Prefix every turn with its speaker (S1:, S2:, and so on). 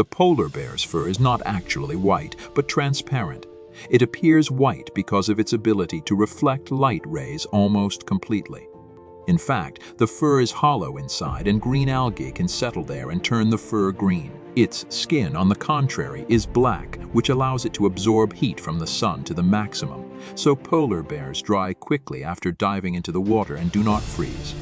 S1: The polar bear's fur is not actually white, but transparent. It appears white because of its ability to reflect light rays almost completely. In fact, the fur is hollow inside and green algae can settle there and turn the fur green. Its skin, on the contrary, is black, which allows it to absorb heat from the sun to the maximum, so polar bears dry quickly after diving into the water and do not freeze.